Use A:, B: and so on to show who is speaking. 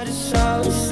A: heart is so